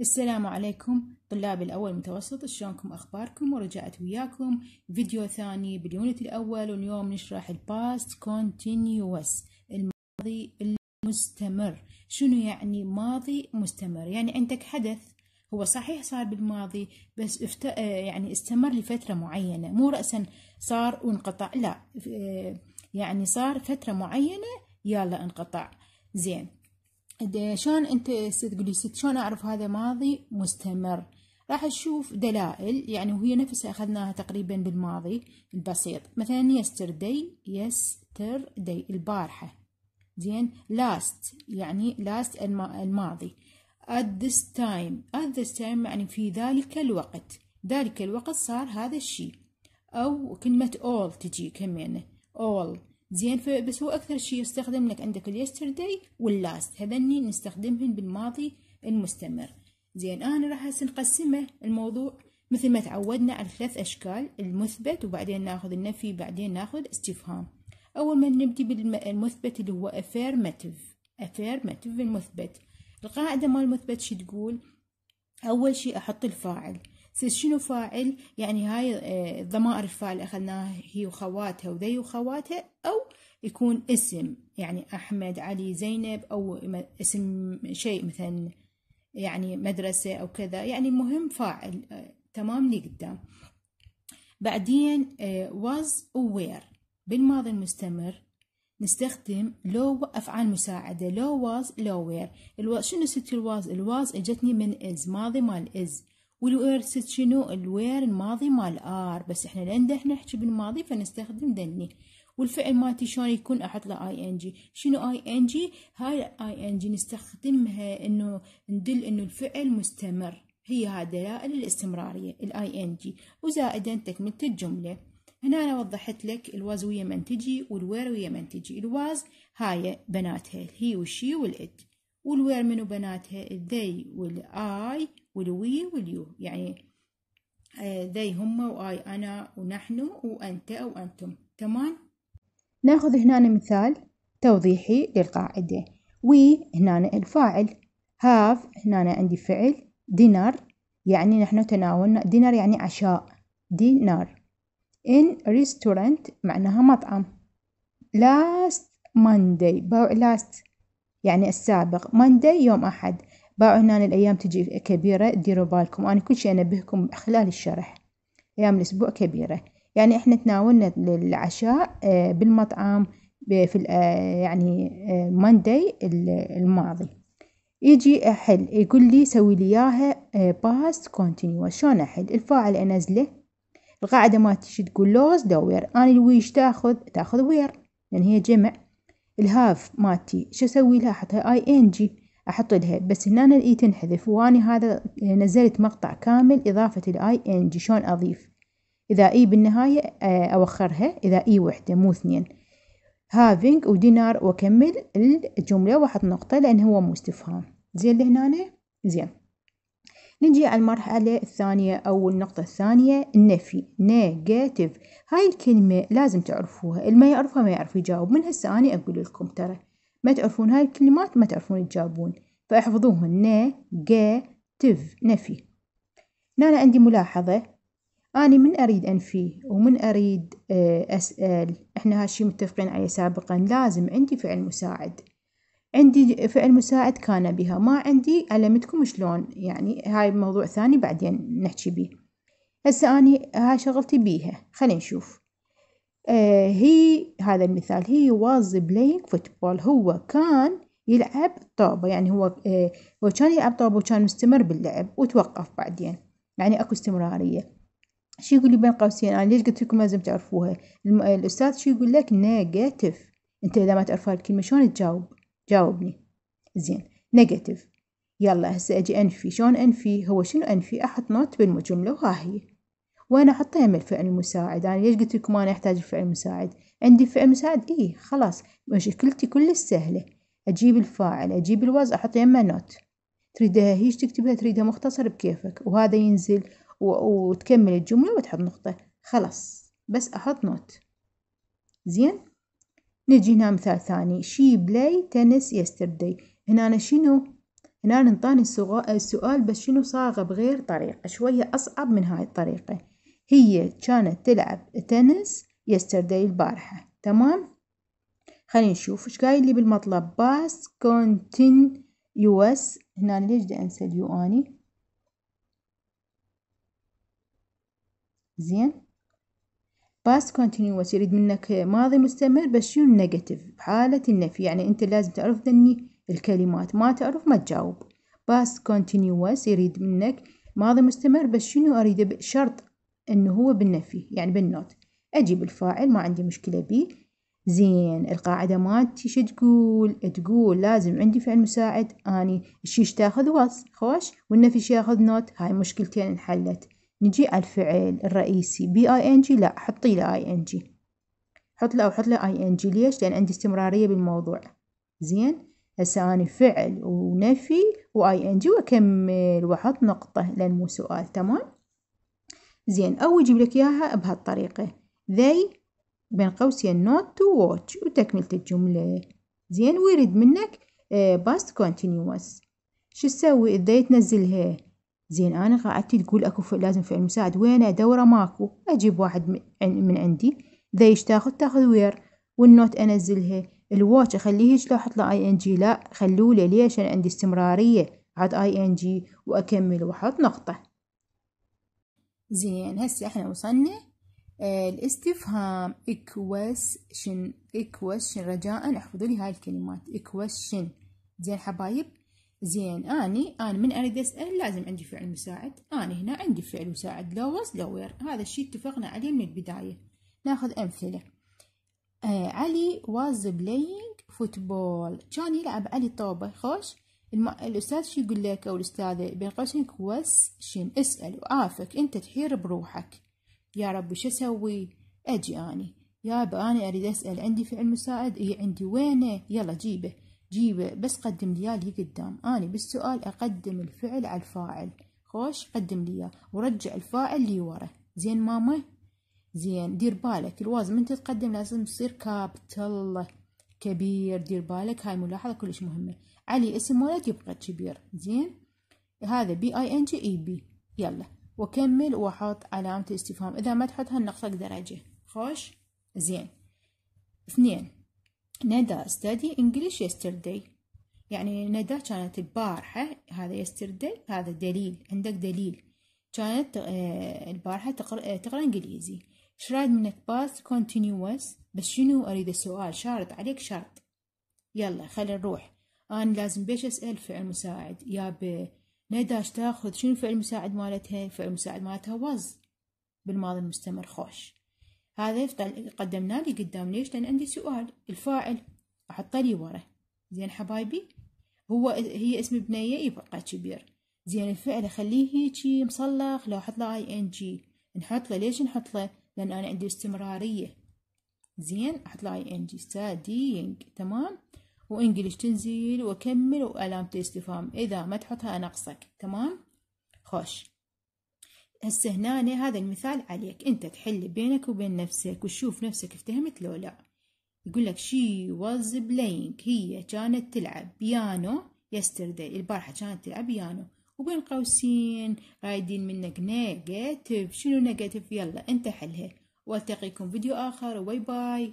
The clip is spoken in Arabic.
السلام عليكم طلاب الأول متوسط شلونكم؟ أخباركم؟ ورجعت وياكم فيديو ثاني بال unit الأول واليوم نشرح ال past continuous الماضي المستمر. شنو يعني ماضي مستمر؟ يعني عندك حدث هو صحيح صار بالماضي بس افت... يعني استمر لفترة معينة. مو رأسا صار وانقطع لا يعني صار فترة معينة يلا انقطع. زين. شلون انت تقولي ست شلون اعرف هذا ماضي مستمر؟ راح نشوف دلائل يعني وهي نفسها أخذناها تقريبا بالماضي البسيط. مثلا yesterday yesterday البارحة. زين؟ last يعني last الماضي. at this time at this time يعني في ذلك الوقت. ذلك الوقت صار هذا الشيء. أو كلمة all تجي كمان all. زين بس هو أكثر شيء يستخدم لك عندك اليسترداي واللاست. هذني نستخدمهن بالماضي المستمر. زين أنا راح هسه نقسمه الموضوع مثل ما تعودنا على ثلاث أشكال المثبت وبعدين ناخذ النفي بعدين ناخذ استفهام. أول ما نبدي بالمثبت اللي هو affirmative. affirmative المثبت. القاعدة مال المثبت شو تقول؟ أول شيء أحط الفاعل. شنو فاعل؟ يعني هاي آه، ضمائر الفاعل أخذناها هي وخواتها وذي وخواتها أو يكون اسم يعني أحمد علي زينب أو اسم شيء مثلا يعني مدرسة أو كذا. يعني مهم فاعل آه، تمام لي قدام. بعدين آه، was أو were. بالماضي المستمر نستخدم لو أفعال مساعدة. لو was لو were شنو ست ال was؟ ال was إجتني من is. ماضي مال is. وال were ست شنو؟ ال were الماضي مال are. بس إحنا لأن إحنا نحكي بالماضي فنستخدم دني. والفعل مالتي شلون يكون؟ أحط له اي ان جي شنو اي ان جي هاي الاي ان جي نستخدمها إنه ندل إنه الفعل مستمر. هي هاي دلائل الاستمرارية ال ing وزائدا تكملة الجملة. هنا أنا وضحت لك ال was ويا من تجي وال were ويا من تجي. ال was هاي بناتها he وال she وال it. وال were منو بناتها؟ they وال I وال we وال you يعني they هم و I أنا ونحن وأنت أو أنتم. تمام؟ ناخذ هنا مثال توضيحي للقاعدة. we هنا الفاعل. have هنا عندي فعل. dinner يعني نحن تناولنا dinner يعني عشاء. dinner in restaurant معناها مطعم. last Monday last يعني السابق. Monday يوم أحد. باعوا هنا الأيام تجي كبيرة. ديروا بالكم. أنا كل شيء أنبهكم خلال الشرح. أيام الأسبوع كبيرة. يعني إحنا تناولنا للعشاء آه، بالمطعم في آه، يعني Monday آه، الماضي. يجي أحل. يقول لي سوي لي إياها past continuous شلون أحل؟ الفاعل أنزله. القاعدة مالتي تقول لو was لو were أنا ال we شتاخذ تاخذ were. لأن هي جمع. ال have مالتي شو أسوي لها؟ أحطها ing أحط لها. بس هنا ال e تنحذف؟ واني هذا نزلت مقطع كامل إضافة ال ing. شلون أضيف؟ إذا e بالنهاية آه، أوخرها. إذا e وحدة مو اثنين. having و dinner وأكمل الجملة وأحط نقطة لأن هو مو استفهام. زين لهنا زين. نجي على المرحلة الثانية أو النقطة الثانية النفي negative هاي الكلمة لازم تعرفوها. اللي ما يعرفها ما يعرف يجاوب. من هسه أنا أقول لكم ترى ما تعرفون هاي الكلمات ما تعرفون تجاوبون. فاحفظوهن نيجاتيف نفي. هنا عندي ملاحظة. أنا من أريد أنفي ومن أريد آه، أسأل. إحنا هالشي متفقين عليه سابقا. لازم عندي فعل مساعد. عندي فعل مساعد كان بها. ما عندي علمتكم شلون؟ يعني هاي موضوع ثاني بعدين نحكي بيه. هسه أني هاي شغلتي بيها. خلينا نشوف. آه هي هذا المثال. he was playing football. هو كان يلعب طابة. يعني هو آه هو كان يلعب طابة وكان مستمر باللعب وتوقف بعدين. يعني أكو استمرارية. شو يقول لي بين قوسين؟ أنا ليش قلت لكم لازم تعرفوها؟ الأستاذ شو يقول لك؟ negative أنت إذا ما تعرف الكلمة شلون تجاوب؟ جاوبني. زين. negative. يلا هسه أجي أنفي. شلون أنفي؟ هو شنو أنفي؟ أحط not بالجملة وها هي. وين أحطها من الفعل المساعد. أنا ليش قلت لكم أنا أحتاج الفعل المساعد؟ عندي فعل مساعد؟ اي خلاص. مشكلتي كلش سهلة. أجيب الفاعل أجيب ال was أحط يمه not. تريدها هيش تكتبها؟ تريدها مختصر بكيفك. وهذا ينزل وتكمل الجملة وتحط نقطة. خلاص. بس أحط not. زين؟ نجي هنا مثال ثاني. she play tennis yesterday هنا شنو؟ هنا انطاني السؤال بس شنو صاغة بغير طريقة؟ شوية أصعب من هاي الطريقة. هي كانت تلعب تنس yesterday البارحة. تمام؟ خلينا نشوف. إيش قايل لي بالمطلب؟ past continuous هنا ليش دا أنسى ال u آني؟ زين. past continuous يريد منك ماضي مستمر بس شنو ال negative بحالة النفي يعني أنت لازم تعرف ذني الكلمات. ما تعرف ما تجاوب. past continuous يريد منك ماضي مستمر بس شنو أريده؟ بشرط إنه هو بالنفي يعني بال not. أجيب الفاعل ما عندي مشكلة بيه زين القاعدة مالتي شو تقول؟ تقول لازم عندي فعل مساعد آني الشي شتاخذ؟ was خوش. والنفي ياخذ؟ not. هاي مشكلتين انحلت. نجي على الفعل الرئيسي. play ing لا حطي له ing حط له أو حط له اي ان جي ليش؟ لأن عندي استمرارية بالموضوع. زين؟ هسه اني فعل ونفي و ing وأكمل وأحط نقطة لأن مو سؤال تمام؟ زين أو يجيب لك إياها بهالطريقة. they بين قوسين not to watch. وتكملة الجملة. زين؟ ويريد منك past continuous شو تسوي؟ they تنزلها. زين أنا قاعدتي تقول أكو لازم فعل مساعد. وين أدورة؟ ماكو. أجيب واحد من عندي. they تاخذ؟ تاخذ were. وال not أنزلها. ال watch أخليه هيك لو أحط له ing لا خلوله ليش؟ أنا عندي استمرارية. عاد ing وأكمل وأحط نقطة. زين هسه إحنا وصلنا. آه الاستفهام. a question a question رجاء أحفظوا لي هاي الكلمات. a question زين حبايب. زين آني أنا من أريد اسال لازم عندي فعل مساعد. أنا هنا عندي فعل مساعد لو was لو were هذا الشيء اتفقنا عليه من البداية. ناخذ أمثلة. آه علي was playing football. كان يلعب علي طوبه خوش؟ الم... الأستاذ شو يقول لك؟ أو الأستاذة بين قوسين question اسأل وعافك أنت تحير بروحك. يا ربي شو أسوي؟ أجي آني. يابا أنا أريد أسأل عندي فعل مساعد؟ اي عندي وينه؟ يلا جيبه. جيبه بس قدم لي لي قدام أنا بالسؤال أقدم الفعل على الفاعل. خوش قدم لي ورجع الفاعل لي ورا. زين ماما؟ زين. دير بالك. ال was من تتقدم لازم تصير capital كبير. دير بالك. هاي ملاحظة كلش مهمة. علي اسم ولد يبقى كبير. زين. هذا بي اي ان جي اي بي يلا. وكمل واحط علامة الاستفهام إذا ما تحطها نقصك درجة خوش؟ زين. اثنين. ندى study English yesterday. يعني ندى كانت البارحة هذا yesterday هذا دليل عندك دليل. كانت البارحة تقرأ, تقرأ إنجليزي. إيش رايد منك past continuous بس شنو أريد السؤال؟ شارط عليك شرط. يلا خلينا نروح. أنا لازم بيش أسأل فعل مساعد. يا ب ندى إيش تأخذ؟ شنو الفعل المساعد مالتها؟ فعل المساعد مالتها was. بالماضي المستمر خوش. هذا قدمناه لي قدام ليش؟ لأن عندي سؤال. الفاعل أحطه لي ورا. زين حبايبي؟ هو هي اسم بنية يبقى كبير زين الفعل أخليه هيجي مصلخ لو أحط له ing نحط له ليش نحط له؟ لأن أنا عندي استمرارية. زين أحط له ing studying تمام؟ و English تنزيل وأكمل وعلامة الاستفهام إذا ما تحطها أنقصك تمام؟ خوش. هسه هنا هذا المثال عليك. انت تحل بينك وبين نفسك وتشوف نفسك افتهمت لو لا. يقول لك she was playing. هي كانت تلعب بيانو yesterday. البارحة كانت تلعب بيانو وبين قوسين رايدين منك negative شنو negative يلا انت حلها. والتقيكم فيديو آخر. وباي باي